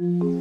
Mm-hmm.